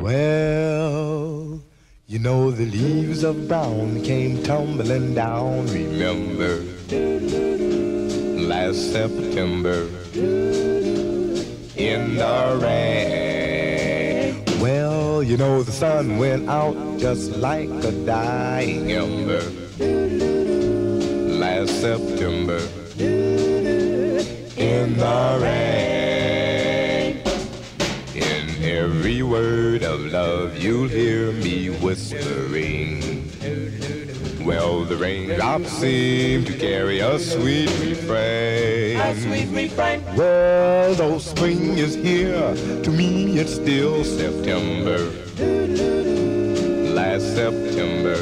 Well, you know the leaves of brown came tumbling down. Remember last September in the rain. Well, you know the sun went out just like a dying ember last September in the rain. Every word of love, you'll hear me whispering. Well, the raindrops seem to carry a sweet refrain. A sweet refrain. Well, though spring is here, to me it's still September. Last September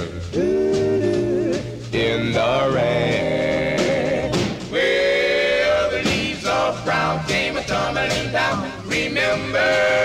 in the rain. Well, the leaves of brown came a tumbling down. Remember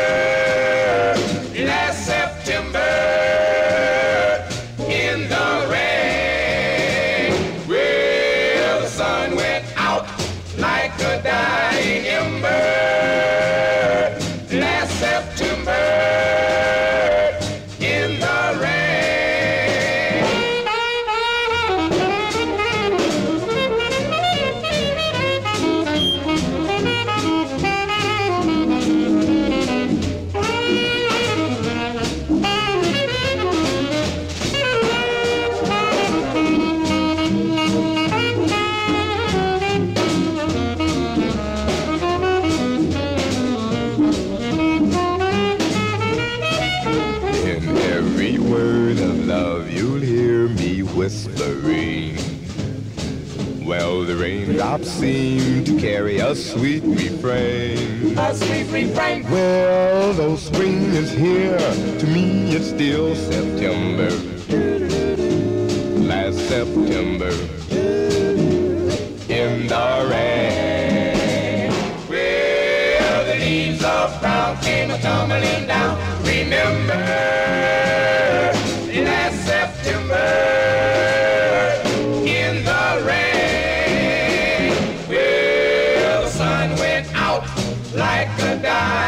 every word of love, you'll hear me whispering. Well, the raindrops seem to carry a sweet refrain. A sweet refrain. Well, though spring is here, to me it's still September. Last September leaves of brown came tumbling down. Remember last September in the rain. Well, the sun went out like a ember